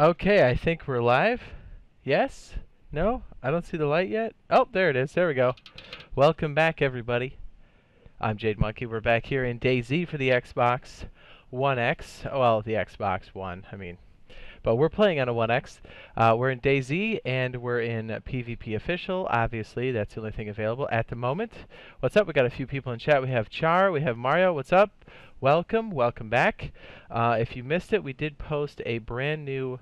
Okay, I think we're live. Yes? No? I don't see the light yet. Oh, there it is. There we go. Welcome back, everybody. I'm Jade Monkey. We're back here in DayZ for the Xbox One X. Well, the Xbox One. I mean, but we're playing on a One X. Uh, we're in DayZ and we're in PvP Official. Obviously, that's the only thing available at the moment. What's up? We got a few people in chat. We have Char. We have Mario. What's up? Welcome. Welcome back. Uh, if you missed it, we did post a brand new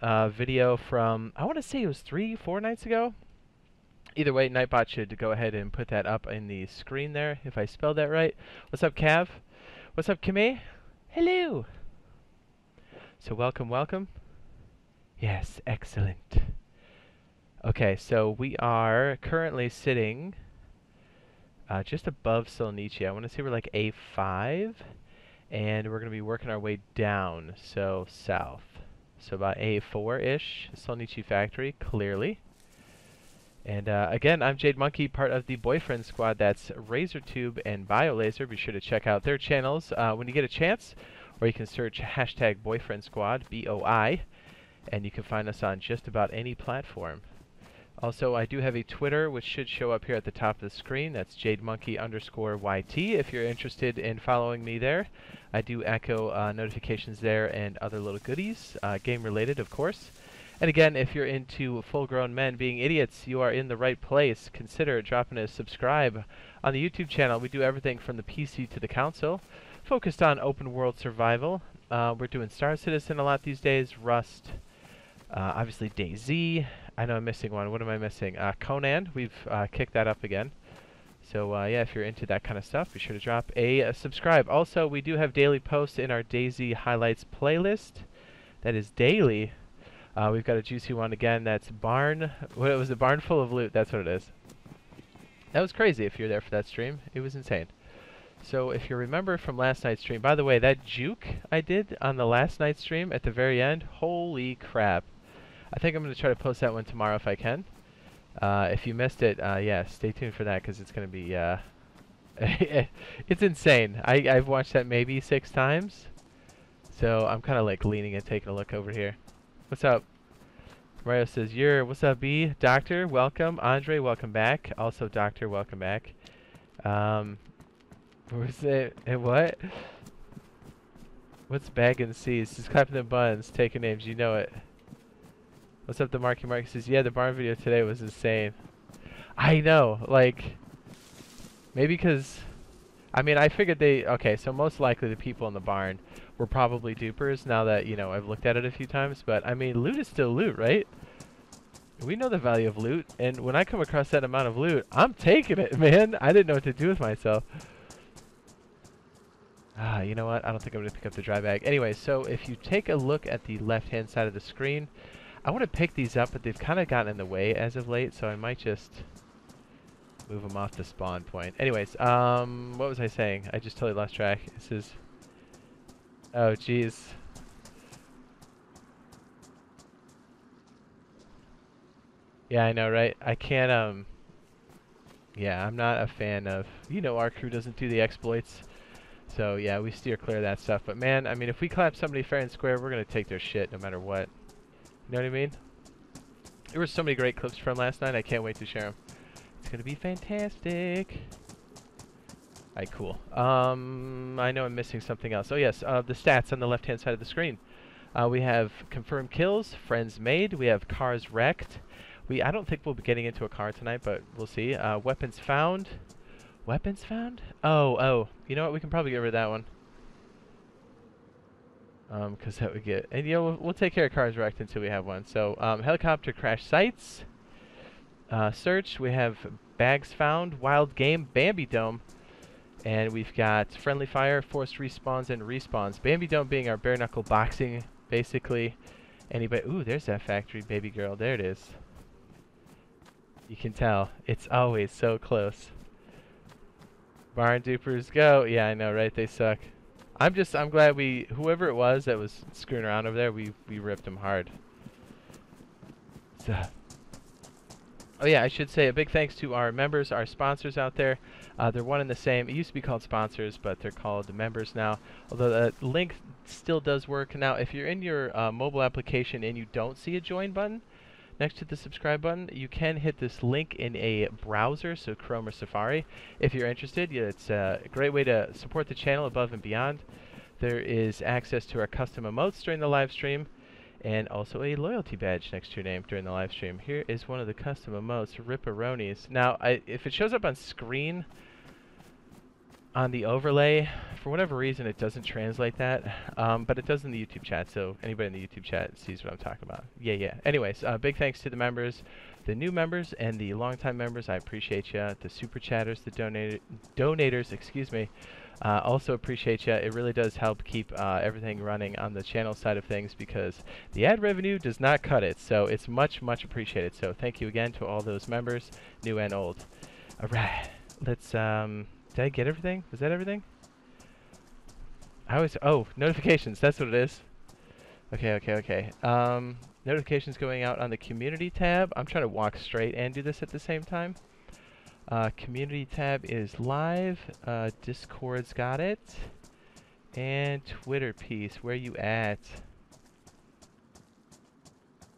uh, video from, I want to say it was three, four nights ago. Either way, Nightbot should go ahead and put that up in the screen there, if I spelled that right. What's up, Cav? What's up, Kame? Hello! So welcome, welcome. Yes, excellent. Okay, so we are currently sitting uh, just above Solnichi. I want to say we're like A5, and we're going to be working our way down, so south. So about A4-ish, Solnichi Factory, clearly. And uh, again, I'm Jade Monkey, part of the BoiFriend Squad. That's RazorTube and BioLaser. Be sure to check out their channels uh, when you get a chance, or you can search hashtag BoiFriend Squad, B-O-I, and you can find us on just about any platform. Also, I do have a Twitter, which should show up here at the top of the screen. That's jademonkey underscore YT if you're interested in following me there. I do echo uh, notifications there and other little goodies, uh, game related, of course. And again, if you're into full-grown men being idiots, you are in the right place. Consider dropping a subscribe on the YouTube channel. We do everything from the PC to the console, focused on open-world survival. Uh, we're doing Star Citizen a lot these days, Rust, uh, obviously DayZ, I know I'm missing one. What am I missing? Uh, Conan. We've uh, kicked that up again. So uh, yeah, if you're into that kind of stuff, be sure to drop a, a, subscribe. Also, we do have daily posts in our DayZ highlights playlist. That is daily. Uh, we've got a juicy one again. That's barn. What was it? Barn full of loot. That's what it is. That was crazy. If you're there for that stream, it was insane. So if you remember from last night's stream, by the way, that juke I did on the last night's stream at the very end, holy crap. I think I'm going to try to post that one tomorrow if I can. Uh, if you missed it, uh, yeah, stay tuned for that because it's going to be, uh, it's insane. I, I've watched that maybe six times. So I'm kind of like leaning and taking a look over here. What's up? Mario says, you're, what's up, B? Doctor, welcome. Andre, welcome back. Also, Doctor, welcome back. Um, where's it? And what? What's bagging C's? Just clapping the buns, taking names, you know it. What's up, the Marky Mark says, yeah, the barn video today was insane. I know, like, maybe because, I mean, I figured they, okay, so most likely the people in the barn were probably dupers now that, you know, I've looked at it a few times, but I mean, loot is still loot, right? We know the value of loot, and when I come across that amount of loot, I'm taking it, man. I didn't know what to do with myself. Ah, you know what? I don't think I'm going to pick up the dry bag. Anyway, so if you take a look at the left-hand side of the screen, I want to pick these up, but they've kind of gotten in the way as of late, so I might just move them off the spawn point. Anyways, um, what was I saying? I just totally lost track. This is... Oh, jeez. Yeah, I know, right? I can't, um... Yeah, I'm not a fan of... You know our crew doesn't do the exploits. So, yeah, we steer clear of that stuff. But, man, I mean, if we clap somebody fair and square, we're going to take their shit no matter what. You know what I mean? There were so many great clips from last night. I can't wait to share them. It's gonna be fantastic. Alright, cool. Um, I know I'm missing something else. Oh yes, uh, the stats on the left-hand side of the screen. Uh, we have confirmed kills, friends made. We have cars wrecked. We I don't think we'll be getting into a car tonight, but we'll see. Uh, weapons found. Weapons found? Oh, oh. You know what? We can probably get rid of that one. Um, because that would get, and you know, we'll, we'll, take care of cars wrecked until we have one. So, um, helicopter crash sites, uh, search, we have bags found, wild game, Bambi Dome, and we've got friendly fire, forced respawns, and respawns. Bambi Dome being our bare knuckle boxing, basically. Anybody, ooh, there's that factory baby girl, there it is. You can tell, it's always so close. Barn dupers go, yeah, I know, right, they suck. I'm just, I'm glad we, whoever it was that was screwing around over there, we, we ripped him hard. So, Oh yeah, I should say a big thanks to our members, our sponsors out there. Uh, they're one and the same. It used to be called sponsors, but they're called members now. Although the link still does work. Now, if you're in your uh, mobile application and you don't see a join button next to the subscribe button, you can hit this link in a browser, so Chrome or Safari. If you're interested, it's a great way to support the channel above and beyond. There is access to our custom emotes during the live stream and also a loyalty badge next to your name during the live stream. Here is one of the custom emotes, Ripperonis. Now, I, if it shows up on screen on the overlay, for whatever reason, it doesn't translate that, um, but it does in the YouTube chat, so anybody in the YouTube chat sees what I'm talking about. Yeah, yeah. Anyways, uh, big thanks to the members, the new members, and the longtime members. I appreciate you. The super chatters, the donat donators, excuse me. Uh, also appreciate you. It really does help keep uh, everything running on the channel side of things because the ad revenue does not cut it. So it's much, much appreciated. So thank you again to all those members, new and old. All right. Let's, um, did I get everything? Was that everything? I always, oh, notifications. That's what it is. Okay, okay, okay. Um, notifications going out on the community tab. I'm trying to walk straight and do this at the same time. Uh, community tab is live. Uh, Discord's got it. And Twitter piece, where you at?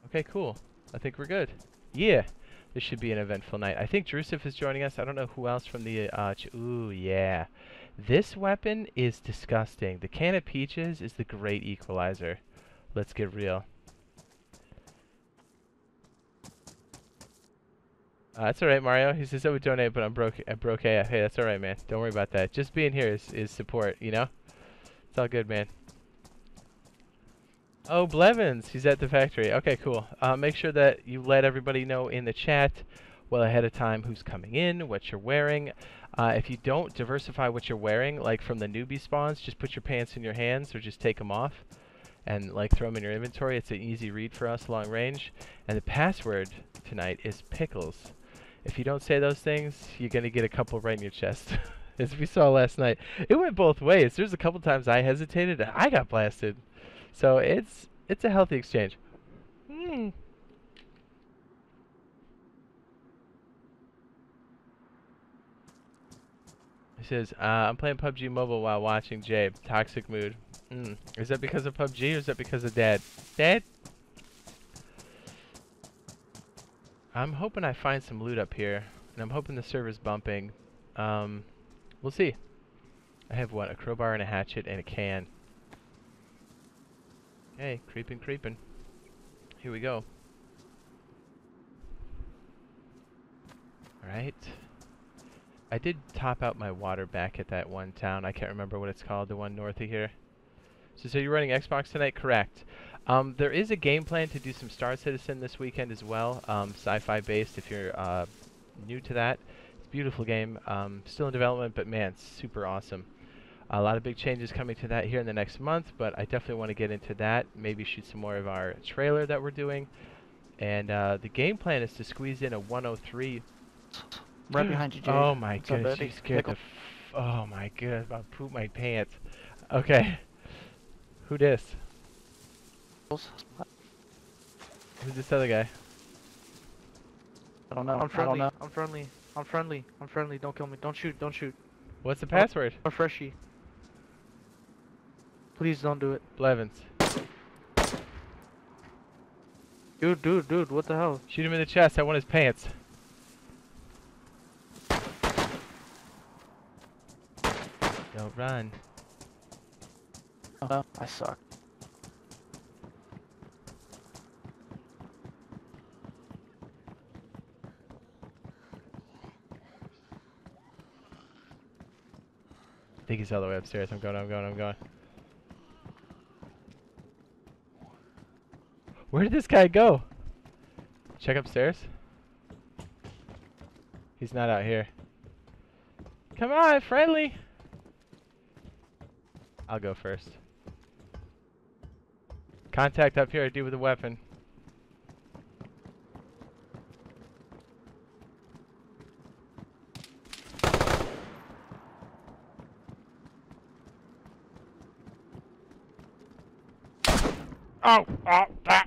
Okay, cool. I think we're good. Yeah, this should be an eventful night. I think Drusif is joining us. I don't know who else from the, uh, ooh, yeah. This weapon is disgusting. The can of peaches is the great equalizer. Let's get real. Uh, that's alright, Mario. He says I would donate, but I'm broke. I'm broke. Hey, that's alright, man. Don't worry about that. Just being here is, is support, you know? It's all good, man. Oh, Blevins. He's at the factory. Okay, cool. Uh, make sure that you let everybody know in the chat well ahead of time who's coming in, what you're wearing. Uh, if you don't diversify what you're wearing, like from the newbie spawns, just put your pants in your hands or just take them off and like throw them in your inventory. It's an easy read for us long range. And the password tonight is pickles. If you don't say those things, you're going to get a couple right in your chest. As we saw last night. It went both ways. There's a couple times I hesitated and I got blasted. So it's it's a healthy exchange. Hmm. He says, uh, I'm playing PUBG Mobile while watching Jabe. Toxic mood. Mm. Is that because of PUBG or is that because of Dad? Dad? I'm hoping I find some loot up here, and I'm hoping the server's bumping. Um, we'll see. I have what? A crowbar and a hatchet and a can. Okay, creeping, creeping. Here we go. Alright. I did top out my water back at that one town. I can't remember what it's called, the one north of here. So, so you're running Xbox tonight? Correct. Um, there is a game plan to do some Star Citizen this weekend as well, um, sci-fi based if you're uh, new to that. It's a beautiful game, um, still in development, but man, super awesome. A lot of big changes coming to that here in the next month, but I definitely want to get into that, maybe shoot some more of our trailer that we're doing. And uh, the game plan is to squeeze in a 103. Right behind you, Jay. Oh my goodness, you scared the Oh my god, I poop my pants. Okay. Who this? Who's this other guy? I don't know. I'm friendly. I don't know. I'm friendly. I'm friendly. I'm friendly. Don't kill me. Don't shoot. Don't shoot. What's the password? I'm freshy. Please don't do it. Blevins. Dude, dude, dude, what the hell? Shoot him in the chest. I want his pants. Don't run. Oh, I suck. I think he's all the way upstairs. I'm going, I'm going, I'm going. Where did this guy go? Check upstairs. He's not out here. Come on, friendly. I'll go first. Contact up here, I do with a weapon. Oh, oh, that.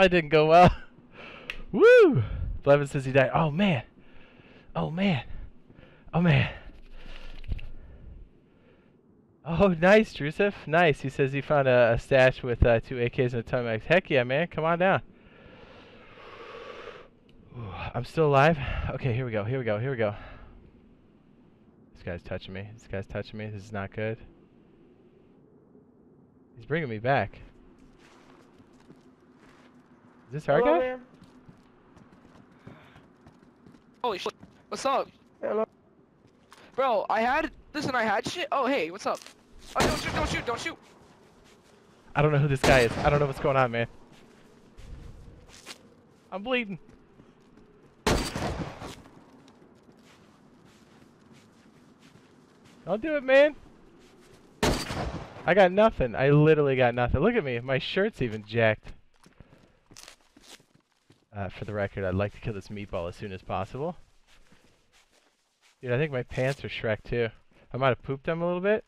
I didn't go well. Woo! Blevin says he died. Oh man. Oh man. Oh man. Oh, nice, Drusif. Nice. He says he found a, a stash with uh, two AKs and a Timex. Heck yeah, man. Come on down. Ooh, I'm still alive. Okay, here we go. Here we go. Here we go. This guy's touching me. This guy's touching me. This is not good. He's bringing me back. Is this our Hello, guy? man. Holy shit. What's up? Hello. Bro, I had listen, I had shit. Oh hey, what's up? Oh don't shoot, don't shoot, don't shoot. I don't know who this guy is. I don't know what's going on, man. I'm bleeding. Don't do it, man. I got nothing. I literally got nothing. Look at me. My shirt's even jacked. Uh, for the record, I'd like to kill this meatball as soon as possible. Dude, I think my pants are Shrek too. I might have pooped them a little bit.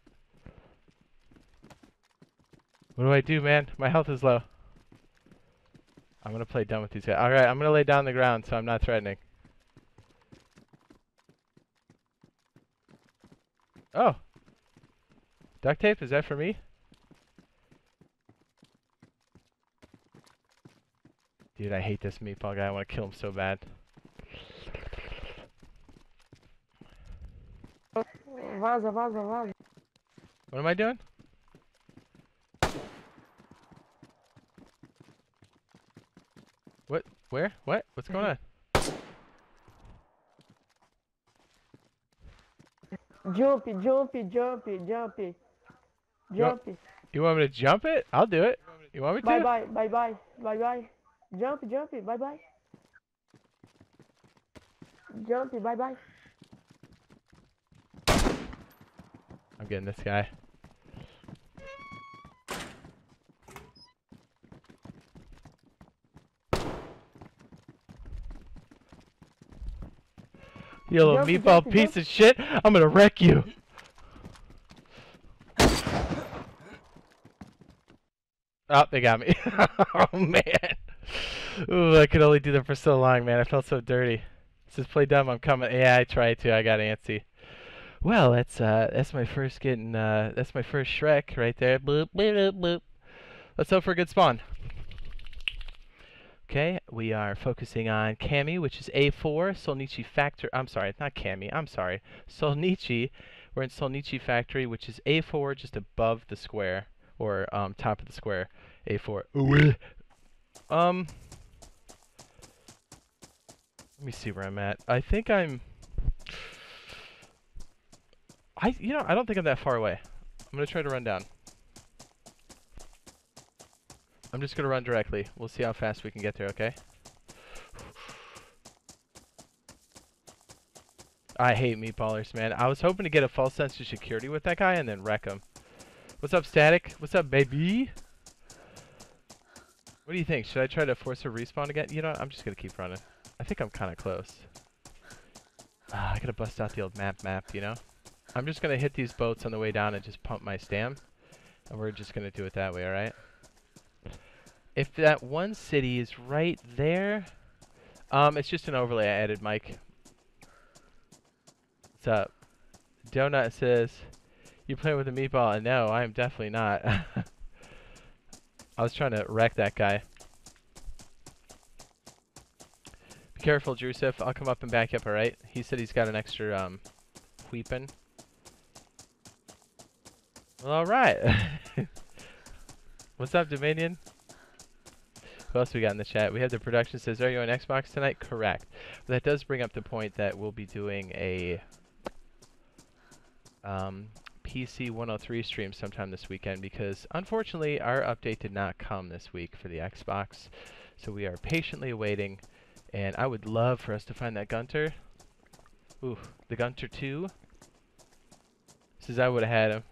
What do I do, man? My health is low. I'm gonna play dumb with these guys. Alright, I'm gonna lay down the ground so I'm not threatening. Oh. Duct tape, is that for me? Dude, I hate this meatball guy. I want to kill him so bad. Vaza, vaza, vaza. What am I doing? What? Where? What? What's going on? Jumpy, jumpy, jumpy, jumpy. You want- Jumpy. You want me to jump it? I'll do it. You want me to? Bye bye, bye bye, bye bye. Jumpy, jumpy, bye bye. Jumpy, bye bye. I'm getting this guy. You little Jumpy, meatball jumpy, piece jumpy. of shit! I'm gonna wreck you! Oh, they got me. oh man. Ooh, I could only do that for so long, man. I felt so dirty. Says play dumb, I'm coming. Yeah, I tried to. I got antsy. Well, that's uh, that's my first getting uh, that's my first Shrek right there. Boop, boop, boop, boop. Let's hope for a good spawn. Okay, we are focusing on Kamy, which is A4, Solnichi Factory. I'm sorry, it's not Kamy. I'm sorry, Solnichi. We're in Solnichi Factory, which is A4, just above the square or um, top of the square. A4. Um. Let me see where I'm at. I think I'm. I you know I don't think I'm that far away. I'm gonna try to run down. I'm just gonna run directly. We'll see how fast we can get there. Okay. I hate meatballers, man. I was hoping to get a false sense of security with that guy and then wreck him. What's up, Static? What's up, baby? What do you think? Should I try to force a respawn again? You know? I'm just gonna keep running. I think I'm kind of close. Ah, I gotta bust out the old map map, you know? I'm just gonna hit these boats on the way down and just pump my stam. And we're just gonna do it that way, alright? If that one city is right there... Um, it's just an overlay I added, Mike. What's up? Donut says, you playing with a meatball? And no, I am definitely not. I was trying to wreck that guy. Be careful, Drusif. I'll come up and back up, alright? He said he's got an extra, um, weapon. Well, alright. What's up, Dominion? Who else we got in the chat? We have the production says, are you on Xbox tonight? Correct. But that does bring up the point that we'll be doing a um, PC 103 stream sometime this weekend because unfortunately our update did not come this week for the Xbox. So we are patiently awaiting and I would love for us to find that Gunter. Ooh, the Gunter 2. Says I would have had him.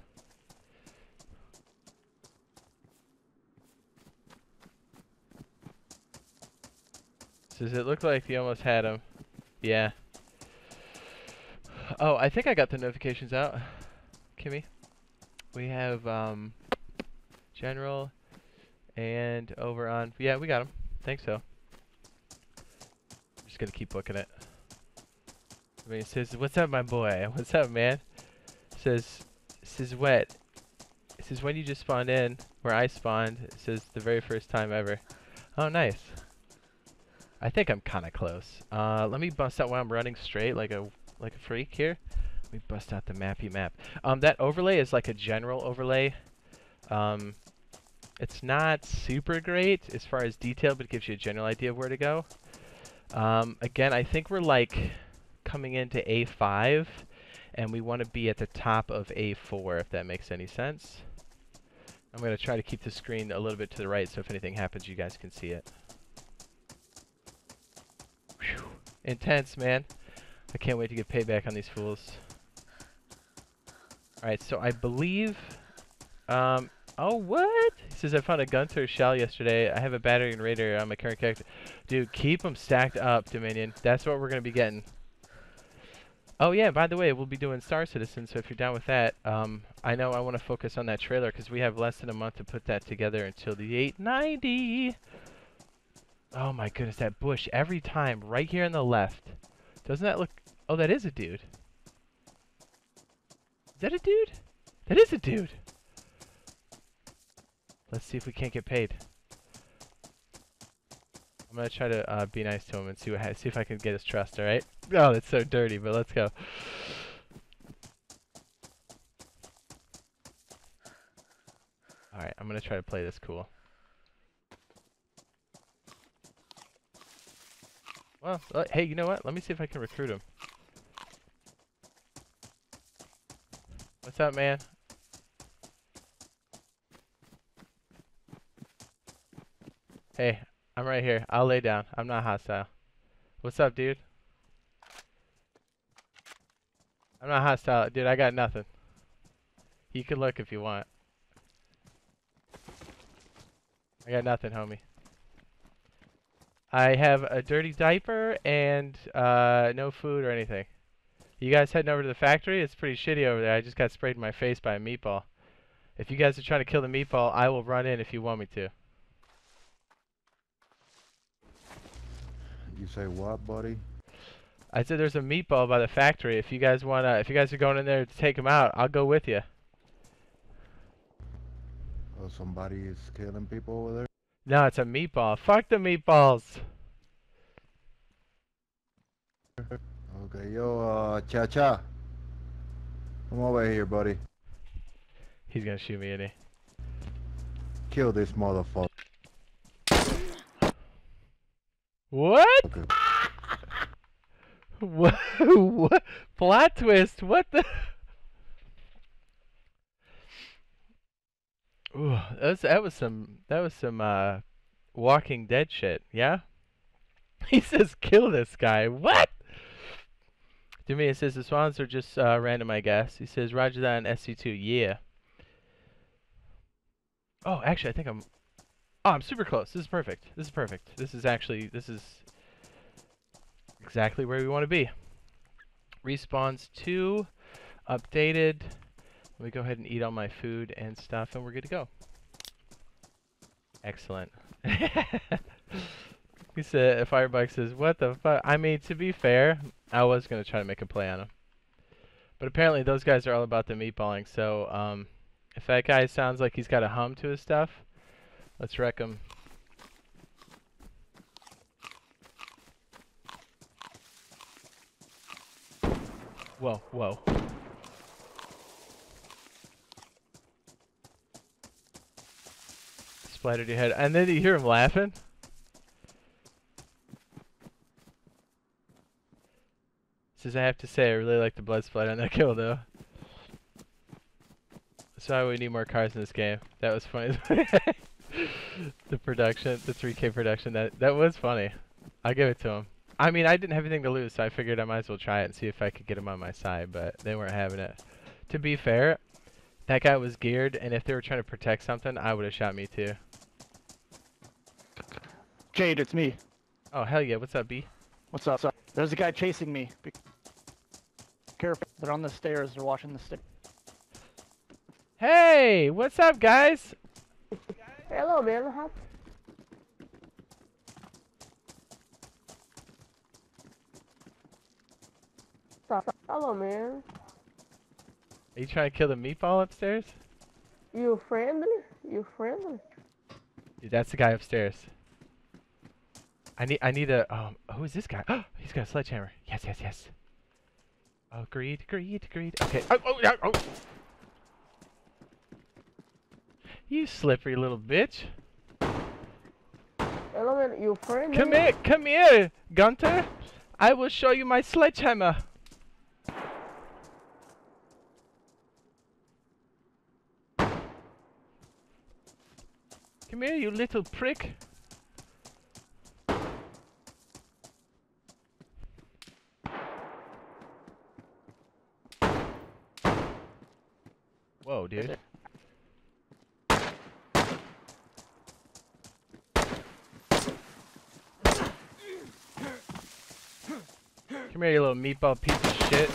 Says it looked like you almost had him. Yeah. Oh, I think I got the notifications out. Kimmy. We have um general and over on yeah, we got him. Think so. Gonna keep booking it. I mean, it says, "What's up, my boy? What's up, man?" says, "Says what?" It says when you just spawned in, where I spawned. It says the very first time ever. Oh, nice. I think I'm kind of close. Uh, let me bust out while I'm running straight like a like a freak here. Let me bust out the mappy map. Um, that overlay is like a general overlay. Um, it's not super great as far as detail, but it gives you a general idea of where to go. Um, again, I think we're like coming into A5, and we want to be at the top of A4, if that makes any sense. I'm going to try to keep the screen a little bit to the right, so if anything happens, you guys can see it. Whew. Intense, man. I can't wait to get payback on these fools. Alright, so I believe... Um, oh, what? He says, I found a Gunter shell yesterday. I have a battery and raider on my current character. Dude, keep them stacked up, Dominion. That's what we're going to be getting. Oh, yeah, by the way, we'll be doing Star Citizen, so if you're down with that, um, I know I want to focus on that trailer because we have less than a month to put that together until the 890. Oh, my goodness, that bush every time right here on the left. Doesn't that look... Oh, that is a dude. Is that a dude? That is a dude. Let's see if we can't get paid. I'm gonna try to uh, be nice to him and see what see if I can get his trust. All right? Oh, that's so dirty, but let's go. All right, I'm gonna try to play this cool. Well, uh, hey, you know what? Let me see if I can recruit him. What's up, man? Hey, I'm right here. I'll lay down. I'm not hostile. What's up, dude? I'm not hostile. Dude, I got nothing. You can look if you want. I got nothing, homie. I have a dirty diaper and uh, no food or anything. You guys heading over to the factory? It's pretty shitty over there. I just got sprayed in my face by a meatball. If you guys are trying to kill the meatball, I will run in if you want me to. You say what, buddy? I said there's a meatball by the factory. If you guys wanna, if you guys are going in there to take him out, I'll go with you. Oh, somebody is killing people over there? No, it's a meatball. Fuck the meatballs. Okay, yo, uh, Cha Cha. Come over here, buddy. He's gonna shoot me, isn't he? Kill this motherfucker. What? What? what? Plot twist? What the? Ooh, that was that was some that was some uh, Walking Dead shit. Yeah. He says, "Kill this guy." What? To me, it says the swans are just uh, random, I guess. He says, "Roger that on SC2." Yeah. Oh, actually, I think I'm. Oh, I'm super close. This is perfect. This is perfect. This is actually this is exactly where we want to be. Respawns 2, updated. Let me go ahead and eat all my food and stuff, and we're good to go. Excellent. he said, Firebug says, what the fuck? I mean, to be fair, I was going to try to make a play on him. But apparently those guys are all about the meatballing, so um, if that guy sounds like he's got a hum to his stuff, let's wreck him. Whoa, whoa. Splattered your head. And then you hear him laughing? Says I have to say I really like the blood splatter on that kill though. That's why we need more cars in this game. That was funny. the production, the 3K production, that that was funny. I'll give it to him. I mean, I didn't have anything to lose, so I figured I might as well try it and see if I could get him on my side, but they weren't having it. To be fair, that guy was geared, and if they were trying to protect something, I would have shot me too. Jade, it's me. Oh, hell yeah. What's up, B? What's up? Sorry. There's a guy chasing me. Be careful. They're on the stairs. They're watching the stairs. Hey, what's up, guys? Hello, man. How Stop. Hello, man. Are you trying to kill the meatball upstairs? You friendly? You friendly? Dude, that's the guy upstairs. I need I need a um who is this guy? Oh, he's got a sledgehammer. Yes, yes, yes. Agreed, agreed, agreed. Okay. Oh, oh, oh, oh. You slippery little bitch. Man. You? Come here, come here, Gunter. I will show you my sledgehammer. Come here, you little prick. Whoa, dude. Come here, you little meatball piece of shit.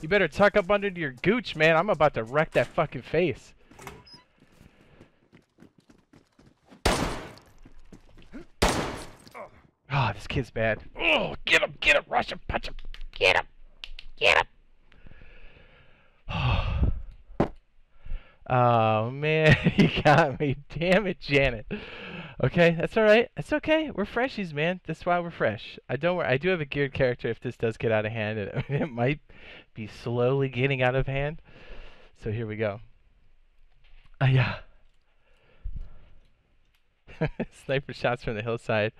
You better tuck up under your gooch, man. I'm about to wreck that fucking face. Ah, this kid's bad. Oh, get him, get him, rush him, punch him, get him, get him. Oh man, you got me. Damn it, Janet. Okay, that's all right. That's okay. We're freshies, man. That's why we're fresh. I don't. I do have a geared character. If this does get out of hand, and it might be slowly getting out of hand. So here we go. Ah, yeah. Sniper shots from the hillside.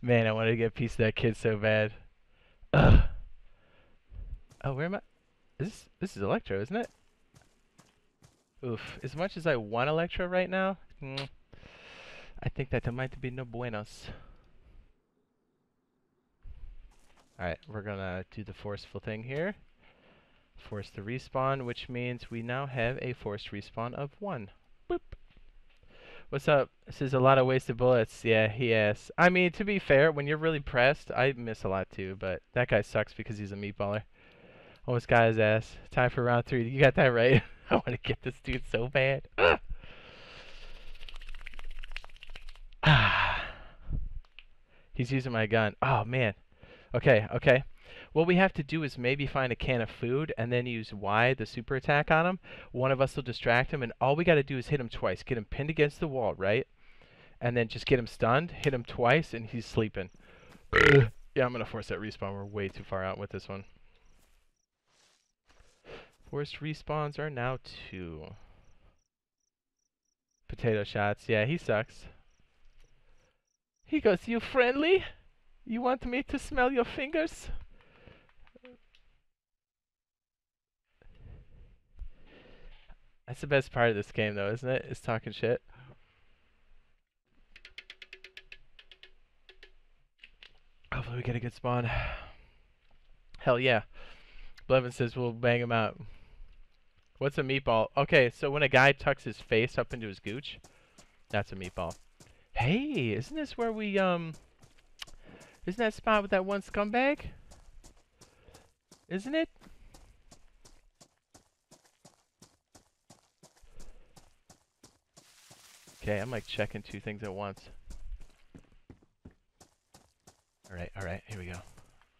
Man, I wanted to get a piece of that kid so bad. Ugh. Oh, where am I? Is this this is Electro, isn't it? Oof. As much as I want Electro right now, mm, I think that there might be no buenos. Alright, we're gonna do the forceful thing here. Force the respawn, which means we now have a forced respawn of one. Boop. What's up? This is a lot of wasted bullets. Yeah, he has. I mean, to be fair, when you're really pressed, I miss a lot too, but that guy sucks because he's a meatballer. Almost got his ass. Time for round three. You got that right. I want to get this dude so bad. Ah. Ah. He's using my gun. Oh man. Okay, okay. What we have to do is maybe find a can of food and then use Y, the super attack on him. One of us will distract him, and all we got to do is hit him twice. Get him pinned against the wall, right? And then just get him stunned, hit him twice, and he's sleeping. yeah, I'm going to force that respawn. We're way too far out with this one. Forced respawns are now two. Potato shots. Yeah, he sucks. He goes, you friendly? You want me to smell your fingers? That's the best part of this game, though, isn't it? Is talking shit. Hopefully we get a good spawn. Hell yeah. Blevin says we'll bang him out. What's a meatball? Okay, so when a guy tucks his face up into his gooch, that's a meatball. Hey, isn't this where we, um... Isn't that spot with that one scumbag? Isn't it? Okay, I'm like checking two things at once. Alright, alright, here we go.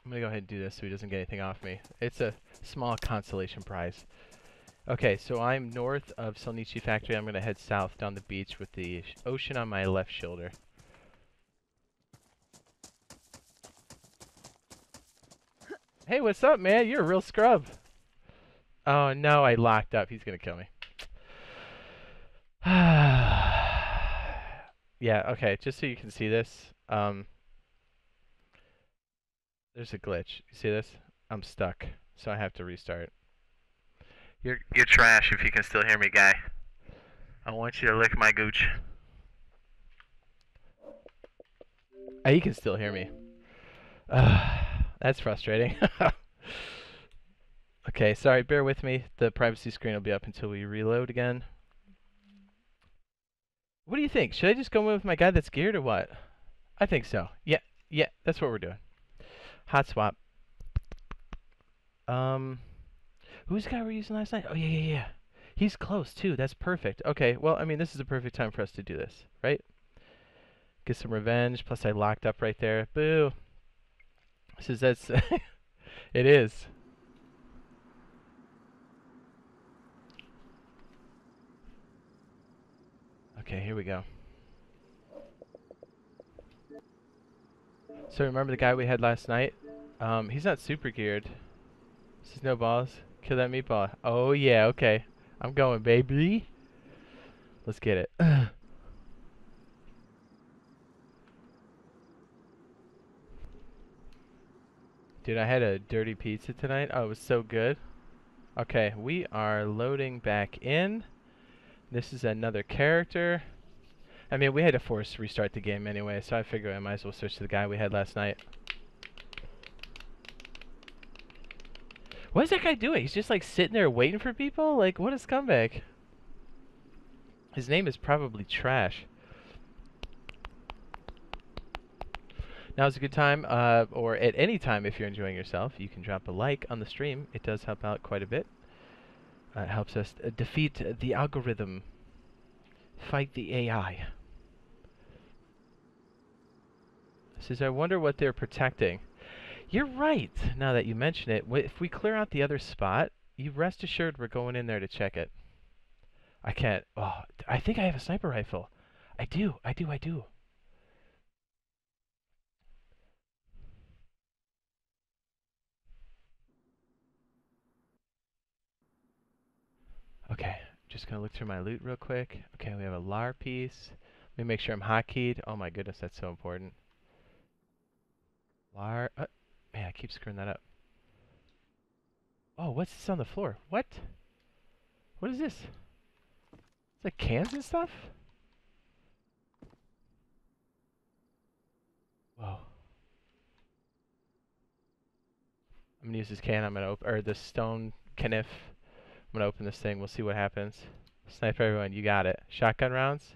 I'm gonna go ahead and do this so he doesn't get anything off me. It's a small consolation prize. Okay, so I'm north of Solnichi Factory. I'm gonna head south down the beach with the ocean on my left shoulder. Hey, what's up, man? You're a real scrub. Oh no, I locked up. He's gonna kill me. yeah, okay, just so you can see this. Um, there's a glitch. You see this? I'm stuck, so I have to restart. You're you're trash if you can still hear me, guy. I want you to lick my gooch. Ah, he can still hear me. that's frustrating. okay, sorry, bear with me. The privacy screen will be up until we reload again. What do you think? Should I just go in with my guy that's geared or what? I think so. Yeah, yeah, that's what we're doing. Hot swap. Um, who's the guy we were using last night? Oh yeah, yeah, yeah. He's close too. That's perfect. Okay, well, I mean, this is a perfect time for us to do this, right? Get some revenge. Plus, I locked up right there. Boo. Says that's. it is. Okay, here we go. So remember the guy we had last night? Um, he's not super geared. This is no balls. Kill that meatball. Oh yeah, okay. I'm going, baby. Let's get it. Dude, I had a dirty pizza tonight. Oh, it was so good. Okay, we are loading back in. This is another character. I mean, we had to force restart the game anyway, so I figure I might as well switch to the guy we had last night. What is that guy doing? He's just like sitting there waiting for people? Like, what a scumbag. His name is probably Trash. Now is a good time, uh, or at any time if you're enjoying yourself, you can drop a like on the stream. It does help out quite a bit. Uh, it helps us uh, defeat the algorithm, fight the AI. Says, I wonder what they're protecting. You're right, now that you mention it. If we clear out the other spot, you rest assured we're going in there to check it. I can't. Oh, I think I have a sniper rifle. I do, I do, I do. Okay, just gonna look through my loot real quick. Okay, we have a LAR piece. Let me make sure I'm hotkeyed. Oh my goodness, that's so important. LAR. Uh, I keep screwing that up. Oh, what's this on the floor? What? What is this? It's like cans and stuff? Whoa. I'm gonna use this can. I'm gonna open, or the stone kniff. I'm gonna open this thing. We'll see what happens. Sniper everyone, you got it. Shotgun rounds.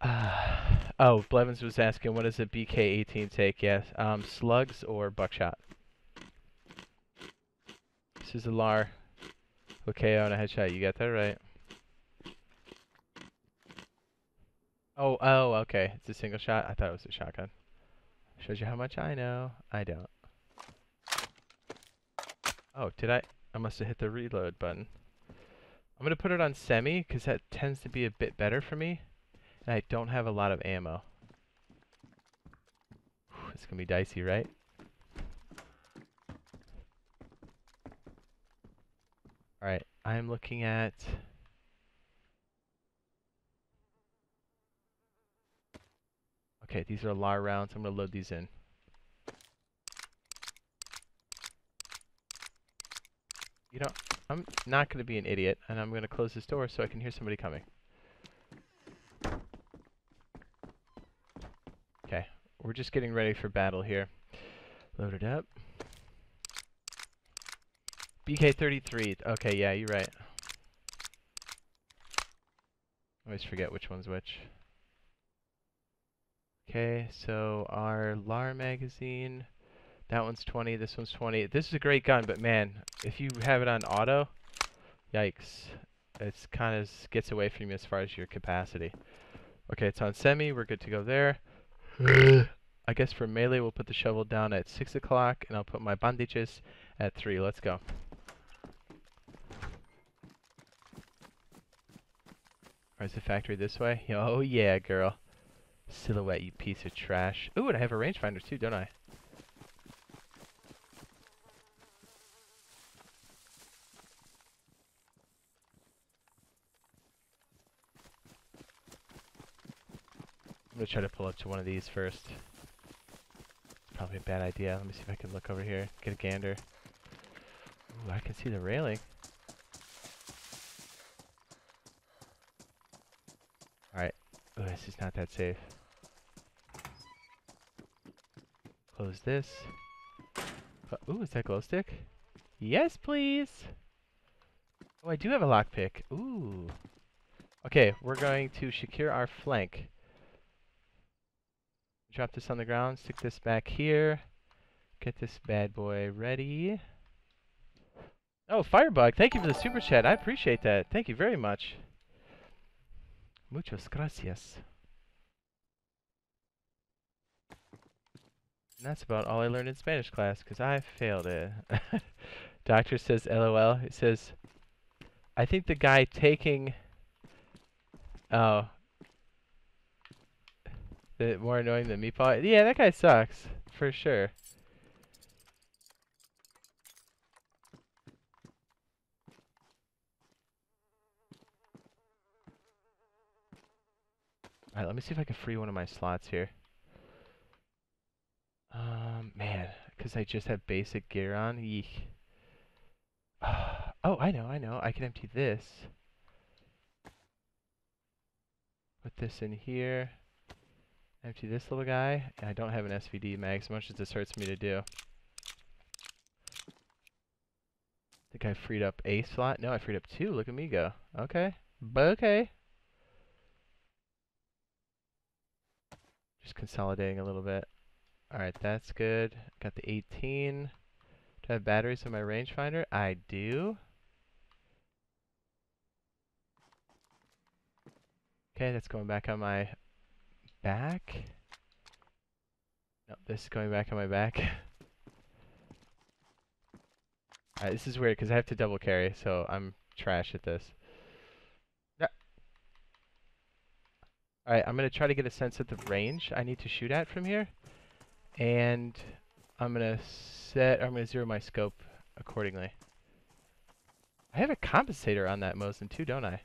Uh, oh, Blevins was asking, what does a BK-18 take? Yes, um, slugs or buckshot. This is a LAR. Okay, on a headshot. You got that right. Oh, oh, okay. It's a single shot. I thought it was a shotgun. Shows you how much I know. I don't. Oh, did I? I must have hit the reload button. I'm going to put it on semi because that tends to be a bit better for me. And I don't have a lot of ammo. Whew, It's going to be dicey, right? Alright, I'm looking at... Okay, these are LAR rounds. I'm going to load these in. You know, I'm not going to be an idiot, and I'm going to close this door so I can hear somebody coming. Okay, we're just getting ready for battle here. Load it up. BK-33. Okay, yeah, you're right. Always forget which one's which. Okay, so our LAR magazine, that one's 20, this one's 20. This is a great gun, but man, if you have it on auto, yikes. It's kind of gets away from you as far as your capacity. Okay, it's on semi, we're good to go there. I guess for melee, we'll put the shovel down at 6 o'clock, and I'll put my bandages at 3. Let's go. Or is the factory this way? Oh yeah, girl. Silhouette, you piece of trash. Ooh, and I have a rangefinder too, don't I? I'm gonna try to pull up to one of these first. Probably a bad idea. Let me see if I can look over here, get a gander. Ooh, I can see the railing. Alright. Ooh, this is not that safe. Close this. Uh, ooh, is that glow stick? Yes, please! Oh, I do have a lockpick. Ooh. Okay, we're going to secure our flank. Drop this on the ground, stick this back here. Get this bad boy ready. Oh, Firebug, thank you for the super chat. I appreciate that. Thank you very much. Muchas gracias. And that's about all I learned in Spanish class, because I failed it. Doctor says LOL. It says, I think the guy taking... Oh. The more annoying than Meatball? Yeah, that guy sucks. For sure. Alright, let me see if I can free one of my slots here. Um, man, because I just have basic gear on. Yeek. oh, I know, I know. I can empty this. Put this in here. Empty this little guy. I don't have an SVD mag, as much as this hurts me to do. think I freed up a slot. No, I freed up two. Look at me go. Okay. Okay. Just consolidating a little bit. Alright, that's good. Got the 18. Do I have batteries in my rangefinder? I do. Okay, that's going back on my back. No, this is going back on my back. Alright, this is weird because I have to double carry, so I'm trash at this. Yeah. Alright, I'm going to try to get a sense of the range I need to shoot at from here. And I'm going to set, I'm going to zero my scope accordingly. I have a compensator on that Mosin too, don't I?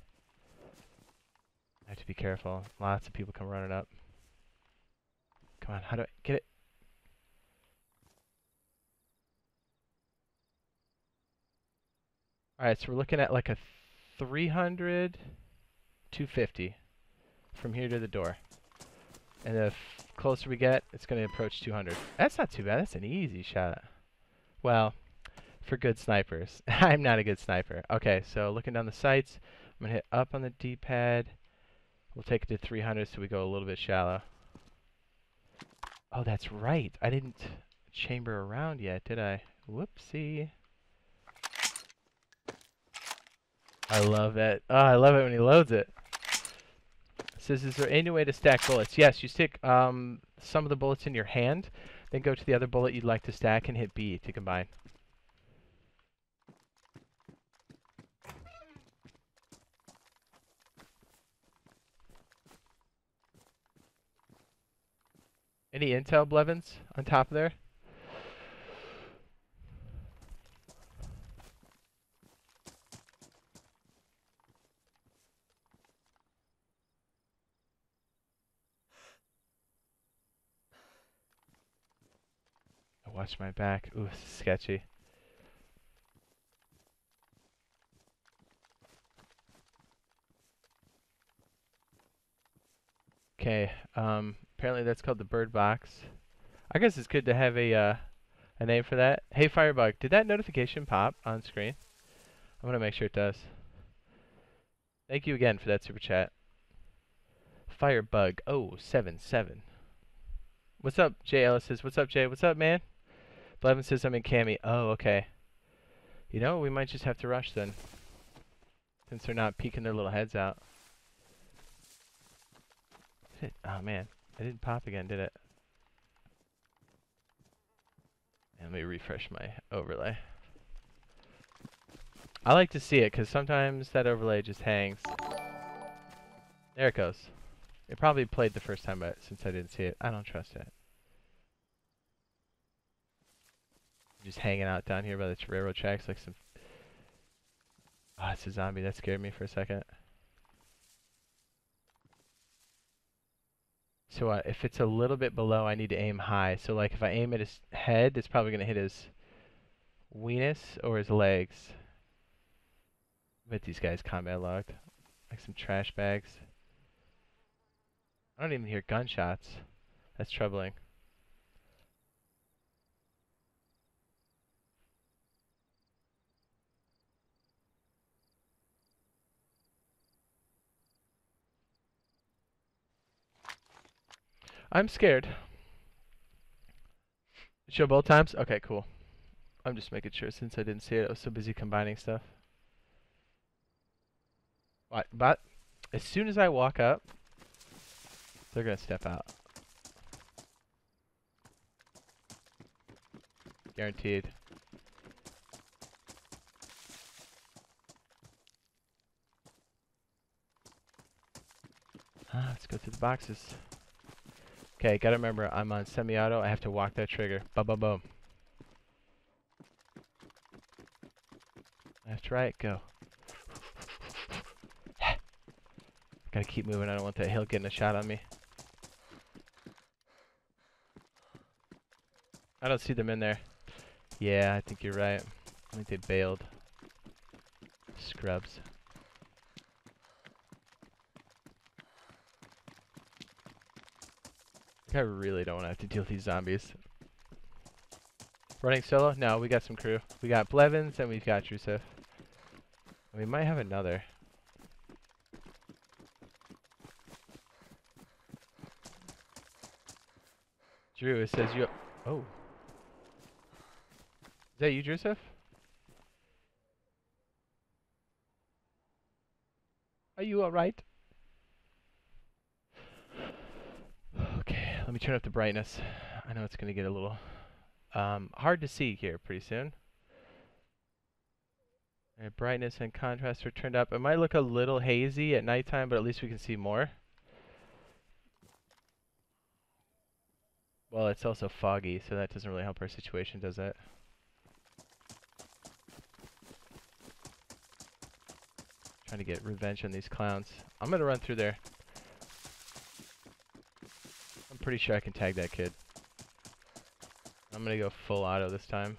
I have to be careful. Lots of people come running up. Come on, how do I get it? Alright, so we're looking at like a 300, 250 from here to the door. And the closer we get, it's going to approach 200. That's not too bad. That's an easy shot. Well, for good snipers. I'm not a good sniper. Okay, so looking down the sights, I'm going to hit up on the D-pad. We'll take it to 300 so we go a little bit shallow. Oh, that's right. I didn't chamber around yet, did I? Whoopsie. I love it. Oh, I love it when he loads it. Says, is there any way to stack bullets? Yes, you stick um, some of the bullets in your hand, then go to the other bullet you'd like to stack and hit B to combine. Any intel, Blevins, on top there? I watch my back. Ooh, sketchy. Okay, um, apparently that's called the bird box. I guess it's good to have a, uh, a name for that. Hey Firebug, did that notification pop on screen? I'm gonna make sure it does. Thank you again for that super chat. Firebug 077. What's up, Jay Ellis says, what's up, Jay? What's up, man? Blevin says I'm in Kamy. Oh, okay. You know, we might just have to rush then. Since they're not peeking their little heads out. Oh, man. It didn't pop again, did it? And let me refresh my overlay. I like to see it, because sometimes that overlay just hangs. There it goes. It probably played the first time, but since I didn't see it, I don't trust it. Just hanging out down here by the railroad tracks like some... Oh, it's a zombie. That scared me for a second. So uh, if it's a little bit below, I need to aim high. So like if I aim at his head, it's probably going to hit his weenus or his legs. I bet these guys combat locked. Like some trash bags. I don't even hear gunshots. That's troubling. I'm scared. Show both times? Okay, cool. I'm just making sure since I didn't see it. I was so busy combining stuff. But, But As soon as I walk up, they're gonna step out. Guaranteed. Ah, let's go through the boxes. Okay, gotta remember, I'm on semi-auto. I have to walk that trigger. Ba ba boom. That's right, go. Gotta keep moving. I don't want that hill getting a shot on me. I don't see them in there. Yeah, I think you're right. I think they bailed. Scrubs. I really don't want to have to deal with these zombies. Running solo? No, we got some crew. We got Blevins and we've got Drusef. We might have another. Drew, it says you. Oh. Is that you, Drusef? Are you alright? Okay, let me turn up the brightness. I know it's going to get a little um, hard to see here pretty soon. And brightness and contrast are turned up. It might look a little hazy at nighttime, but at least we can see more. Well, it's also foggy, so that doesn't really help our situation, does it? Trying to get revenge on these clowns. I'm gonna run through there. Pretty sure I can tag that kid. I'm gonna go full auto this time.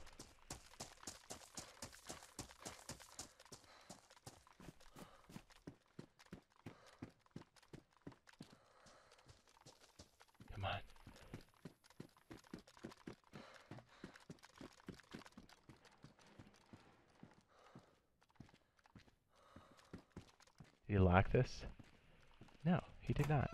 Come on. He lock this? No, he did not.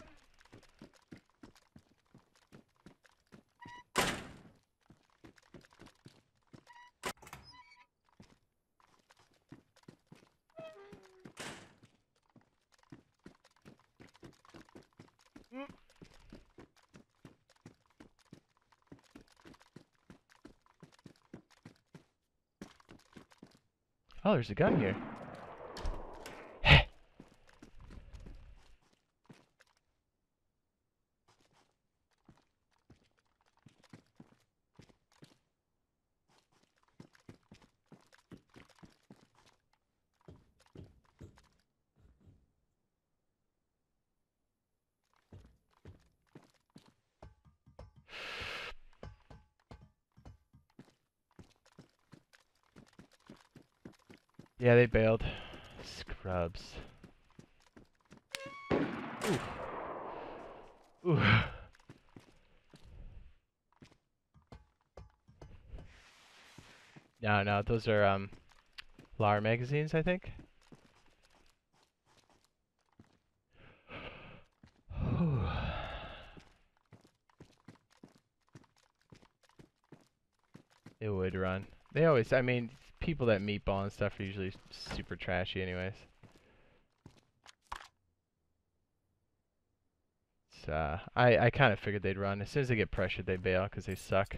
Oh, there's a gun here. Yeah, they bailed. Scrubs. Ooh. Ooh. No, no, those are um LAR magazines, I think. it would run. They always, I mean, people that meatball and stuff are usually super trashy anyways. Uh, I, I kind of figured they'd run. As soon as they get pressured, they bail because they suck.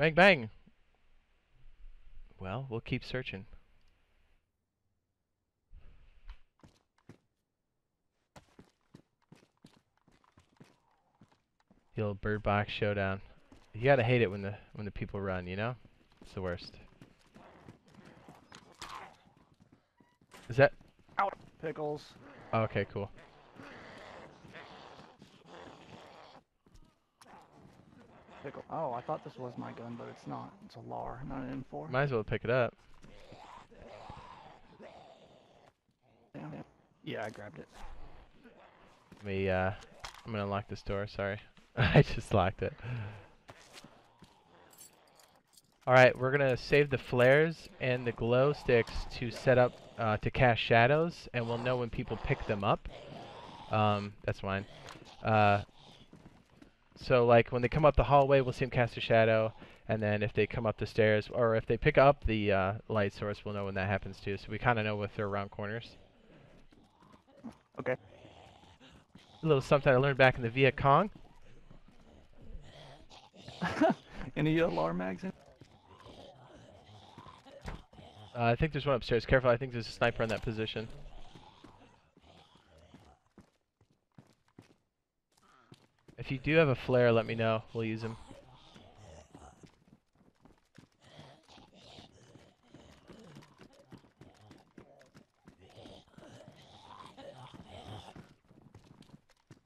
Bang, bang! Well, we'll keep searching. The old bird box showdown. You gotta hate it when the when the people run, you know? It's the worst. Is that out Pickles. oh, okay, cool. Pickle. Oh, I thought this was my gun, but it's not. It's a LAR, not an M4. Might as well pick it up. Damn. Yeah, I grabbed it. Let me uh I'm gonna lock this door, sorry. I just locked it. Alright, we're gonna save the flares and the glow sticks to set up uh, to cast shadows, and we'll know when people pick them up. Um, that's mine. Uh, So like when they come up the hallway, we'll see them cast a shadow, and then if they come up the stairs, or if they pick up the uh, light source, we'll know when that happens too. So we kind of know if they're around corners. Okay. A little something I learned back in the Viet Cong. Any alarm mags in? Uh, I think there's one upstairs. Careful, I think there's a sniper in that position. If you do have a flare, let me know. We'll use him.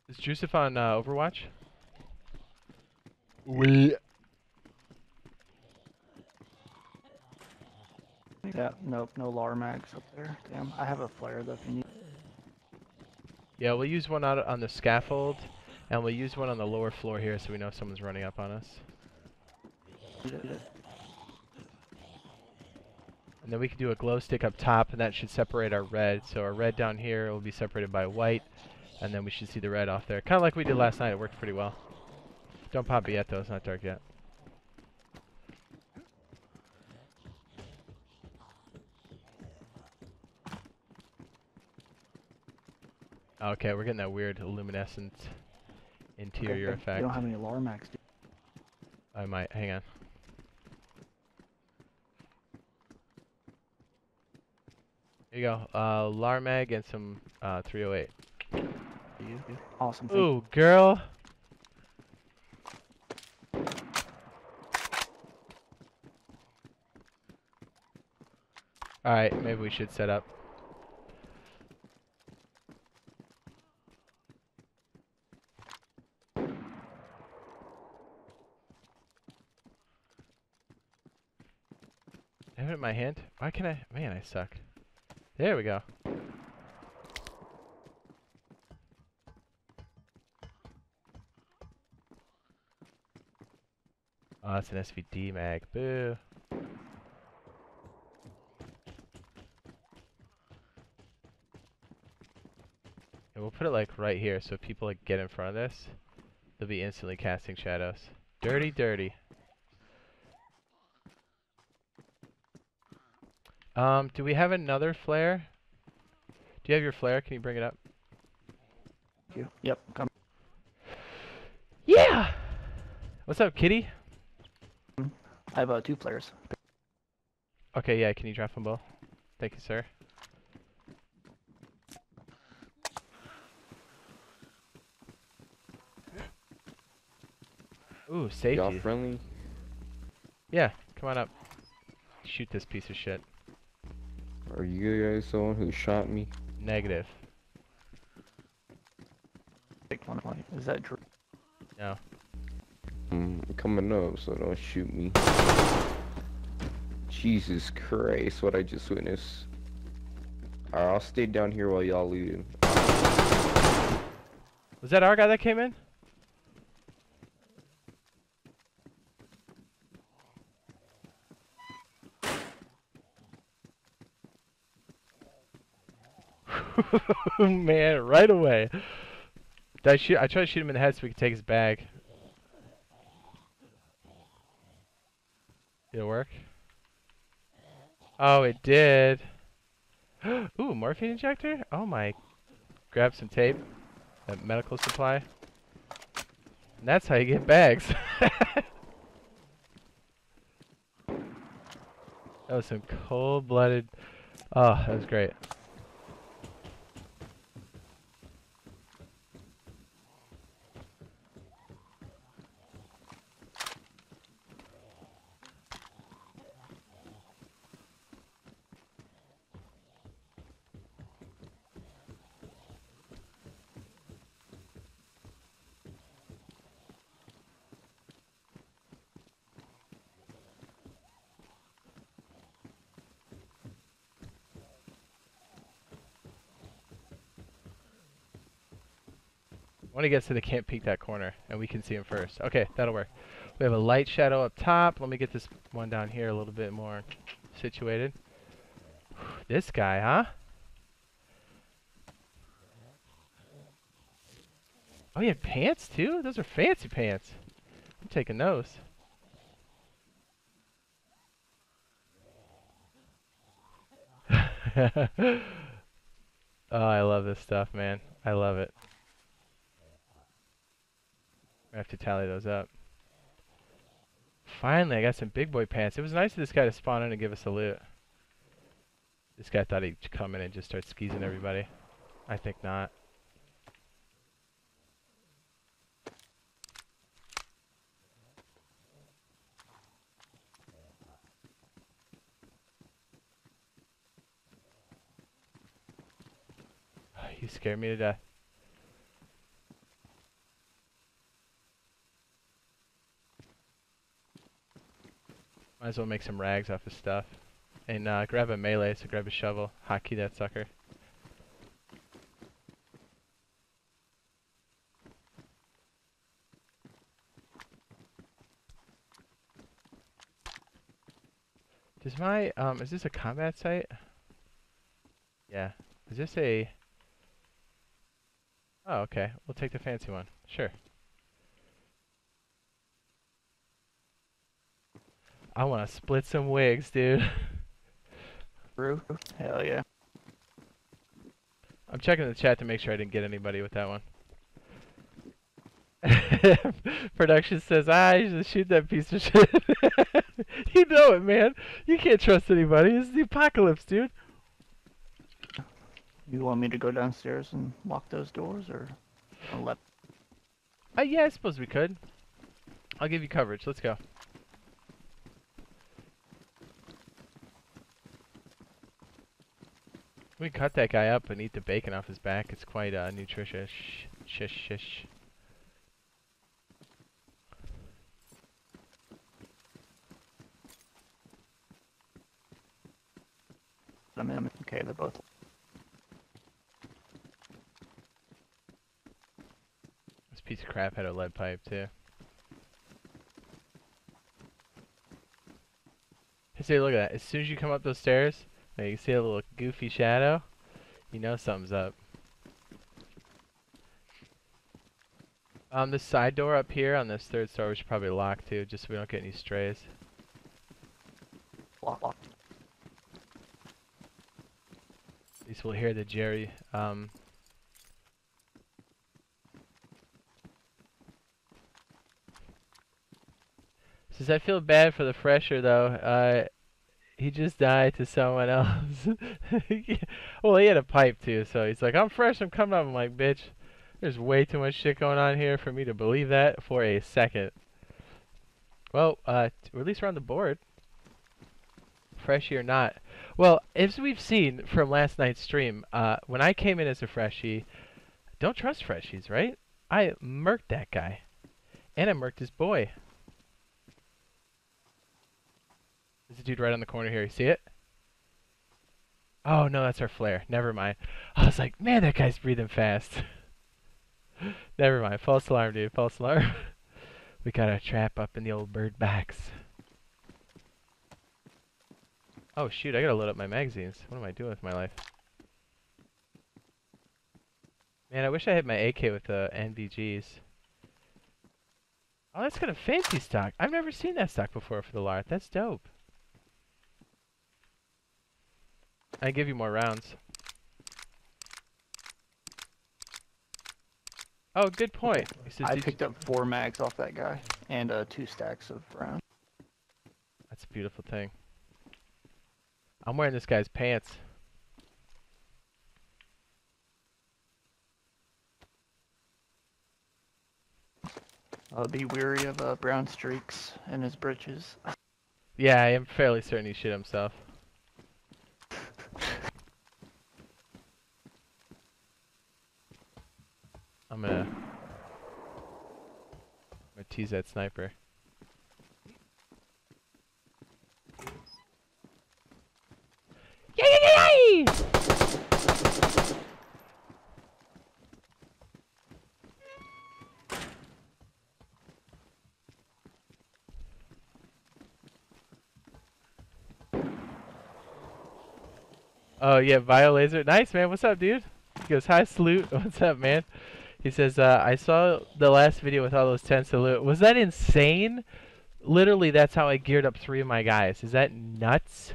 Is Joseph on uh, Overwatch? We. Yeah, nope, no alarm mags up there. Damn, I have a flare though if you need. Yeah, we'll use one out on the scaffold, and we'll use one on the lower floor here so we know someone's running up on us. And then we can do a glow stick up top, and that should separate our red. So our red down here will be separated by white, and then we should see the red off there. Kind of like we did last night. It worked pretty well. Don't pop it yet, though. It's not dark yet. Okay, we're getting that weird luminescent interior Okay, effect. You don't have any alarm mags, do I might. Hang on. Here you go. Uh, Larmag and some uh, 308. Awesome. thank you. Ooh, girl. Alright, maybe we should set up. I have it in my hand. Why can I? Man, I suck. There we go. Oh, that's an SVD mag. Boo. And we'll put it like right here, so if people like get in front of this, they'll be instantly casting shadows. Dirty, dirty. Um, do we have another flare? Do you have your flare? Can you bring it up? Thank you. Yep, come. Yeah! What's up, kitty? I have uh, two flares. Okay, yeah, can you drop them both? Thank you, sir. Ooh, safety. Y'all friendly? Yeah, come on up. Shoot this piece of shit. Are you guys the one who shot me? Negative. Take one. one. Is that true? No. Mm, coming up, so don't shoot me. Jesus Christ, what I just witnessed. Alright, I'll stay down here while y'all leave. Was that our guy that came in? Man, right away. I shoot? I to shoot him in the head so we could take his bag. Did it work? Oh, it did. Ooh, morphine injector? Oh my. Grab some tape. A medical supply. And that's how you get bags. that was some cold-blooded. Oh, that was great. He gets to the can't peek that corner, and we can see him first. Okay, that'll work. We have a light shadow up top. Let me get this one down here a little bit more situated. This guy, huh? Oh, you had pants too? Those are fancy pants. I'm taking those. oh, I love this stuff, man. I love it. I have to tally those up. Finally, I got some big boy pants. It was nice of this guy to spawn in and give us a loot. This guy thought he'd come in and just start skeezing everybody. I think not. You scared me to death. Might as well make some rags off his stuff. And uh, grab a melee, so grab a shovel. Hotkey that sucker. Does my, um, is this a combat site? Yeah. Is this a... Oh, okay. We'll take the fancy one. Sure. I want to split some wigs, dude. Brew. Hell yeah. I'm checking the chat to make sure I didn't get anybody with that one. Production says, ah, you should shoot that piece of shit. you know it, man. You can't trust anybody. It's the apocalypse, dude. You want me to go downstairs and lock those doors, or I'll let? Uh, yeah, I suppose we could. I'll give you coverage. Let's go. We cut that guy up and eat the bacon off his back. It's quite uh, nutritious. Shish, shish. I'm in. Okay, they're both. This piece of crap had a lead pipe too. Hey, look at that. As soon as you come up those stairs, now you see a little goofy shadow. You know something's up. Um, this side door up here on this third story we should probably lock too, just so we don't get any strays. Lock, lock. At least we'll hear the Jerry. Um, Says I feel bad for the fresher though. Uh, he just died to someone else. well, he had a pipe too, so he's like, "I'm fresh. I'm coming up." I'm like, "Bitch, there's way too much shit going on here for me to believe that for a second. Well, uh, at least we're on the board. Freshie or not. Well, as we've seen from last night's stream, uh, when I came in as a freshie, don't trust freshies, right? I murked that guy. And I murked his boy. There's a dude right on the corner here. You see it? Oh, no, that's our flare. Never mind. I was like, man, that guy's breathing fast. Never mind. False alarm, dude. False alarm. we got a trap up in the old bird box. Oh, shoot. I gotta load up my magazines. What am I doing with my life? Man, I wish I had my AK with the NVGs. Oh, that's kind of fancy stock. I've never seen that stock before for the LART. That's dope. I give you more rounds. Oh, good point. Says, I picked up four mags off that guy and uh, two stacks of rounds. That's a beautiful thing. I'm wearing this guy's pants. I'll be weary of uh, brown streaks in his breeches. Yeah, I am fairly certain he shit himself. I'm gonna... I'm gonna tease that sniper. Yay, yay, yay, yay! Oh yeah, Bio Laser. Nice man, what's up dude? He goes, hi salute. What's up man? He says, uh, I saw the last video with all those tents to loot. Was that insane? Literally, that's how I geared up three of my guys. Is that nuts?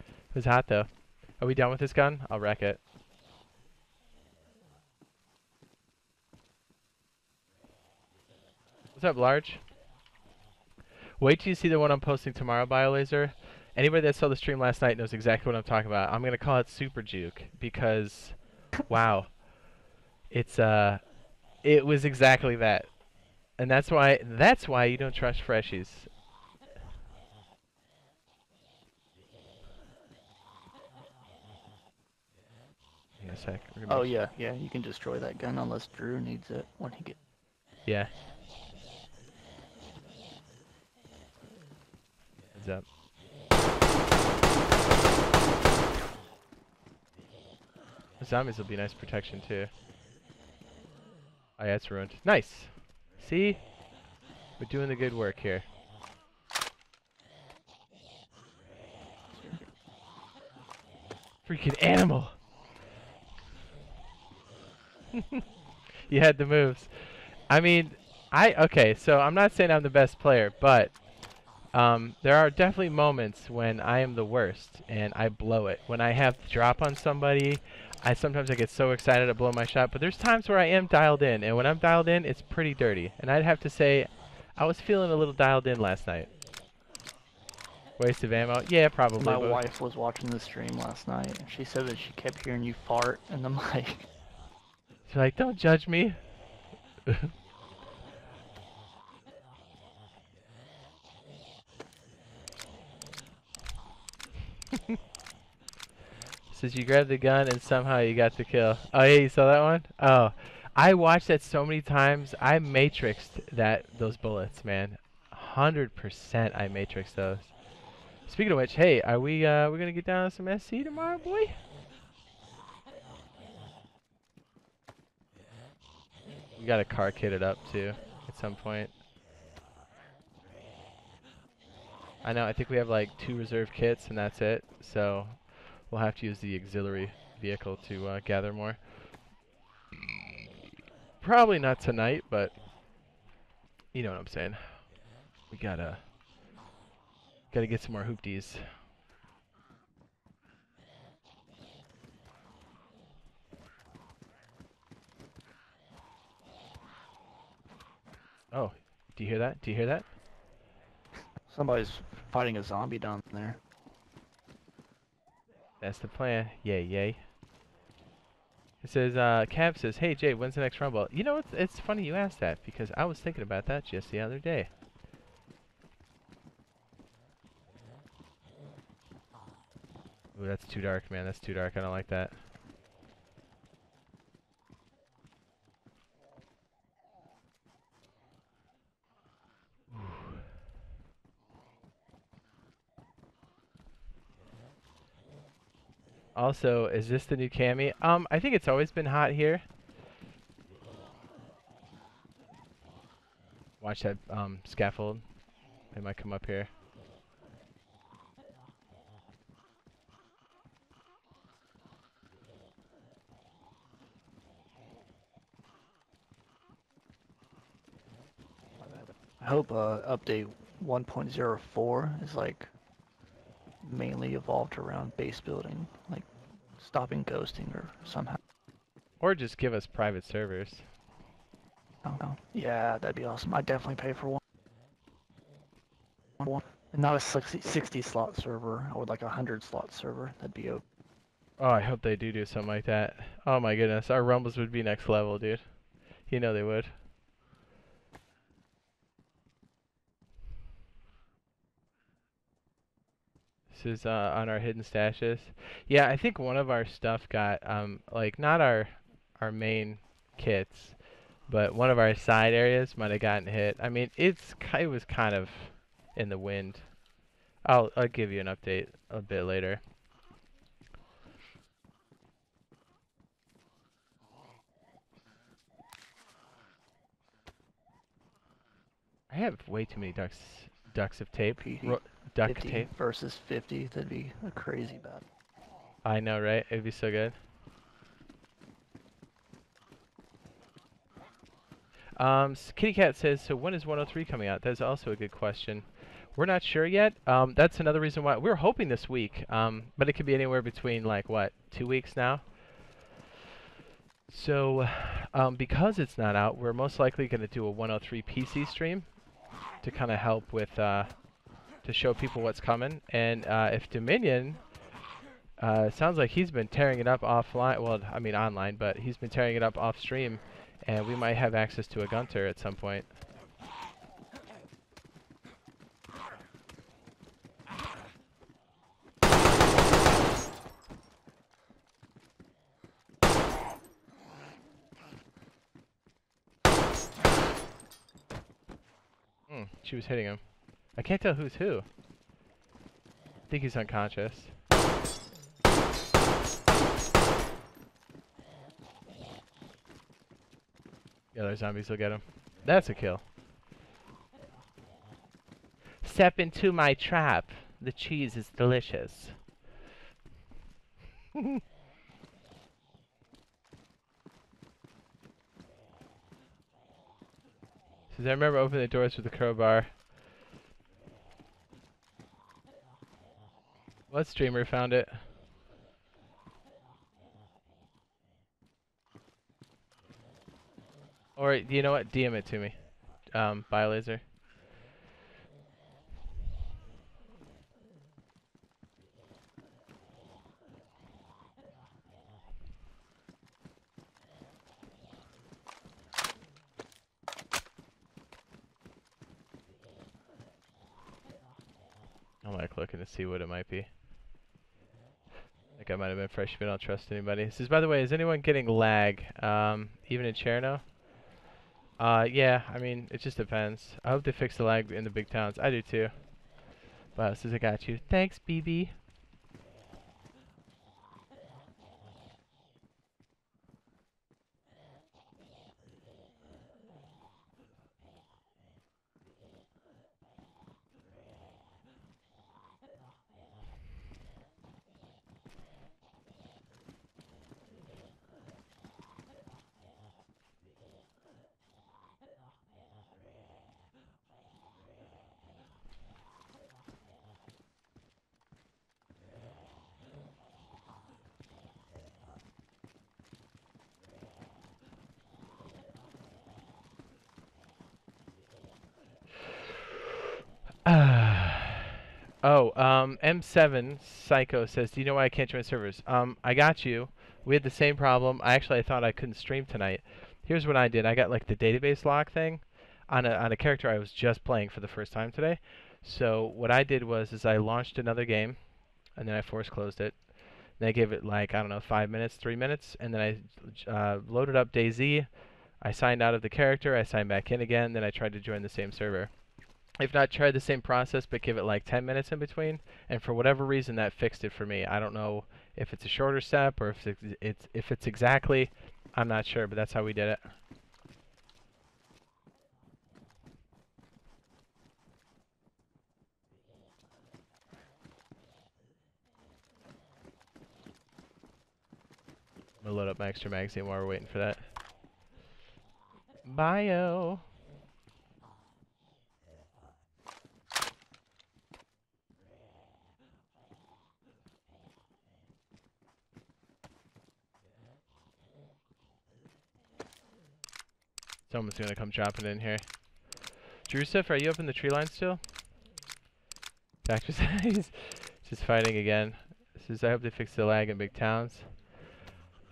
It was hot, though. Are we done with this gun? I'll wreck it. What's up, Large? Wait till you see the one I'm posting tomorrow, BioLaser. Anybody that saw the stream last night knows exactly what I'm talking about. I'm gonna call it Super Juke because, wow, it's uh, it was exactly that, and that's why that's why you don't trust freshies. Hang on sec. Oh yeah, yeah. You can destroy that gun unless Drew needs it when he gets. Yeah. Heads up. The zombies will be nice protection too. Oh yeah, it's ruined. Nice! See? We're doing the good work here. Freaking animal! you had the moves. I mean, I okay. So I'm not saying I'm the best player, but um, there are definitely moments when I am the worst and I blow it. When I have to drop on somebody, I sometimes I get so excited to blow my shot. But there's times where I am dialed in, and when I'm dialed in, it's pretty dirty. And I'd have to say, I was feeling a little dialed in last night. Waste of ammo? Yeah, probably. My but- wife was watching the stream last night, and she said that she kept hearing you fart in the mic. She's like, don't judge me. Says you grabbed the gun and somehow you got the kill. Oh yeah, you saw that one? Oh, I watched that so many times. I matrixed that those bullets, man. Hundred percent, I matrixed those. Speaking of which, hey, are we uh we gonna get down to some SC tomorrow, boy? We got a car kitted up too at some point. I know, I think we have like two reserve kits and that's it. So we'll have to use the auxiliary vehicle to uh, gather more. Probably not tonight, but you know what I'm saying. We gotta gotta get some more hoopties. Oh, do you hear that? Do you hear that? Somebody's fighting a zombie down there. That's the plan. Yay, yay. It says, uh, Cab says, Hey Jay, when's the next Rumble? You know, it's, it's funny you asked that because I was thinking about that just the other day. Ooh, that's too dark, man. That's too dark. I don't like that. Also, is this the new Kamy? Um, I think it's always been hot here. Watch that um scaffold. They might come up here. I hope uh, update 1.04 is like mainly evolved around base building, like stopping ghosting or somehow. Or just give us private servers. Don't. Yeah, that'd be awesome. I'd definitely pay for one. One. Not a 60, 60 slot server. I would like a 100 slot server. That'd be okay. Oh, I hope they do do something like that. Oh my goodness, our rumbles would be next level, dude. You know they would. Uh, on our hidden stashes. Yeah, I think one of our stuff got um like not our our main kits, but one of our side areas might have gotten hit. I mean, it's it was kind of in the wind. I'll I'll give you an update a bit later. I have way too many ducks ducks of tape. Ro- duck 50 tape. versus 50. That'd be a crazy battle. I know, right? It'd be so good. Um, Kitty Cat says, so when is 103 coming out? That's also a good question. We're not sure yet. Um, that's another reason why we are hoping this week. Um, but it could be anywhere between like what two weeks now. So, um, because it's not out, we're most likely going to do a 103 PC stream to kind of help with uh, to show people what's coming. And uh, if Dominion uh, sounds like he's been tearing it up offline. Well, I mean online, but he's been tearing it up off stream, and we might have access to a Gunther at some point. Hmm, she was hitting him. I can't tell who's who. I think he's unconscious. The other zombies will get him. That's a kill. Step into my trap. The cheese is delicious. Says I remember opening the doors with the crowbar. What streamer found it? Or do you know what? DM it to me. Um, Biolaser. I'm like looking to see what it might be. Like I might have been fresh, but I don't trust anybody. This is, by the way, is anyone getting lag? Um, even in Cherno? Uh, yeah, I mean, it just depends. I hope they fix the lag in the big towns. I do too. Wow, says I got you. Thanks, BB. Oh, um, M7 Psycho says, "Do you know why I can't join servers?" Um, I got you. We had the same problem. I actually I thought I couldn't stream tonight. Here's what I did. I got like the database lock thing on a on a character I was just playing for the first time today. So what I did was is I launched another game, and then I force closed it. Then I gave it like I don't know five minutes, three minutes, and then I uh, loaded up DayZ. I signed out of the character. I signed back in again. Then I tried to join the same server. If not, try the same process, but give it like 10 minutes in between. And for whatever reason, that fixed it for me. I don't know if it's a shorter step or if it's, it's if it's exactly. I'm not sure, but that's how we did it. I'm gonna load up my extra magazine while we're waiting for that. Bio. Someone's gonna come dropping in here. Drusif, are you up in the tree line still? Doctor he's just fighting again. Says I hope they fix the lag in big towns.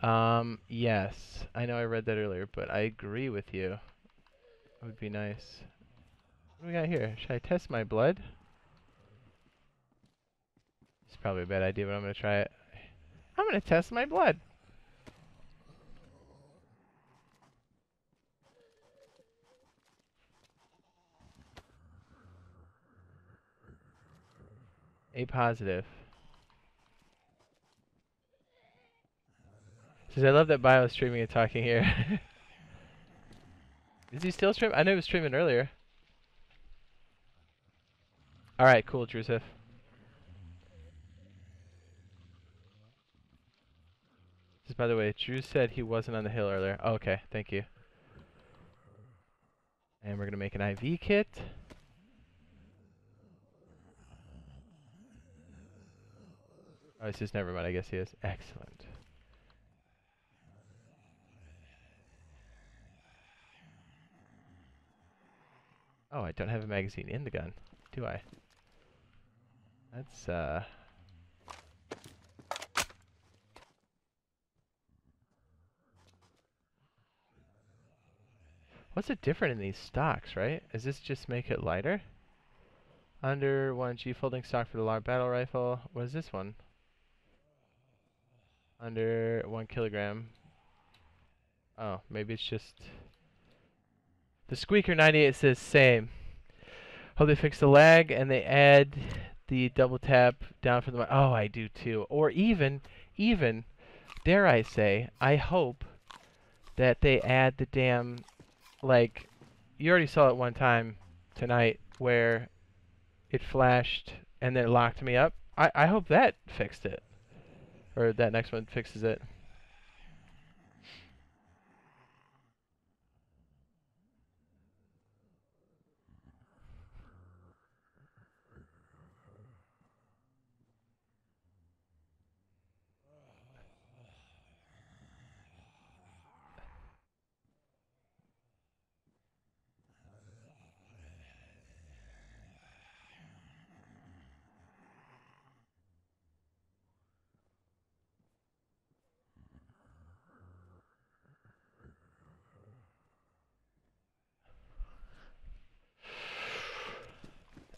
Um, yes. I know I read that earlier, but I agree with you. It would be nice. What do we got here? Should I test my blood? It's probably a bad idea, but I'm gonna try it. I'm gonna test my blood. A positive. Says I love that Bio is streaming and talking here. is he still streaming? I know he was streaming earlier. Alright, cool, Drusif. Just by the way, Drew said he wasn't on the hill earlier. Oh, okay, thank you. And we're gonna make an IV kit. Oh, it's just never mind. I guess he is. Excellent. Oh, I don't have a magazine in the gun, do I? That's, uh... What's it different in these stocks, right? Does this just make it lighter? Under 1G folding stock for the long battle rifle. What is this one? Under 1 kilogram. Oh, maybe it's just... The Squeaker 98 says same. Hope they fix the lag and they add the double tap down from the... Oh, I do too. Or even, even, dare I say, I hope that they add the damn like you already saw it one time tonight where it flashed and then it locked me up. I, I hope that fixed it. Or that next one fixes it.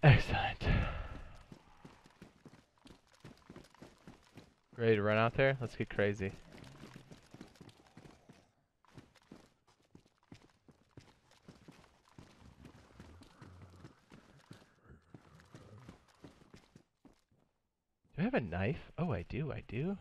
Excellent. Ready to run out there? Let's get crazy. Do I have a knife? Oh, I do, I do.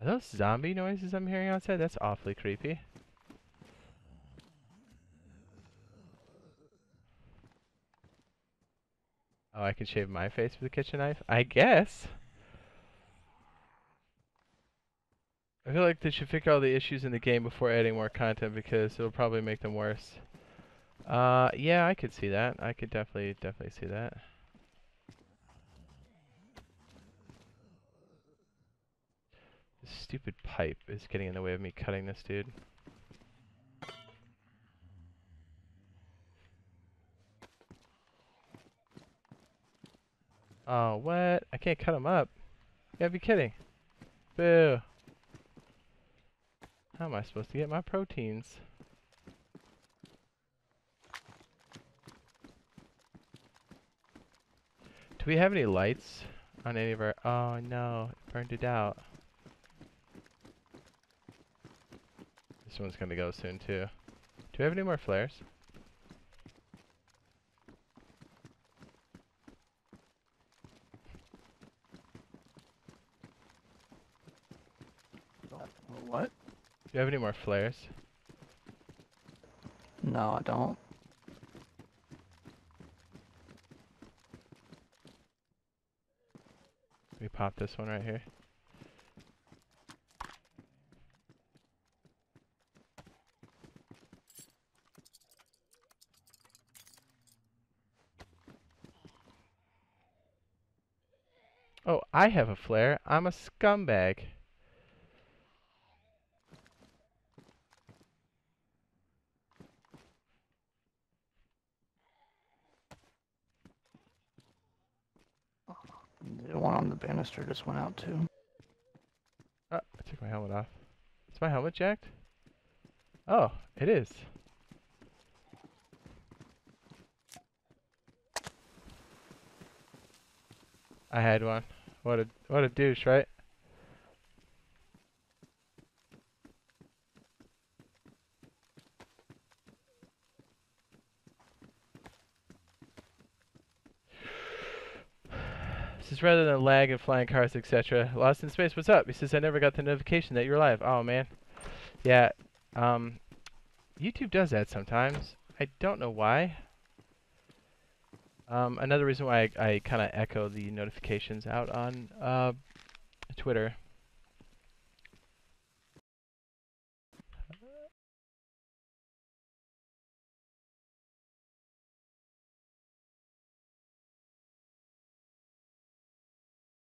Are those zombie noises I'm hearing outside? That's awfully creepy. Oh, I can shave my face with a kitchen knife? I guess. I feel like they should fix all the issues in the game before adding more content because it'll probably make them worse. Uh, yeah, I could see that. I could definitely, definitely see that. This stupid pipe is getting in the way of me cutting this dude. Oh, what? I can't cut them up. You gotta be kidding. Boo. How am I supposed to get my proteins? Do we have any lights on any of our... Oh no, it burned it out. This one's gonna go soon too. Do we have any more flares? What? Do you have any more flares? No, I don't. We pop this one right here. Oh, I have a flare. I'm a scumbag. The banister just went out too. Oh, I took my helmet off. Is my helmet jacked? Oh, it is. I had one. What a what a douche, right? Rather than lag and flying cars, etc. Lost in space, what's up? He says I never got the notification that you're live. Oh man. Yeah. Um YouTube does that sometimes. I don't know why. Um, another reason why I, I kind of echo the notifications out on uh, Twitter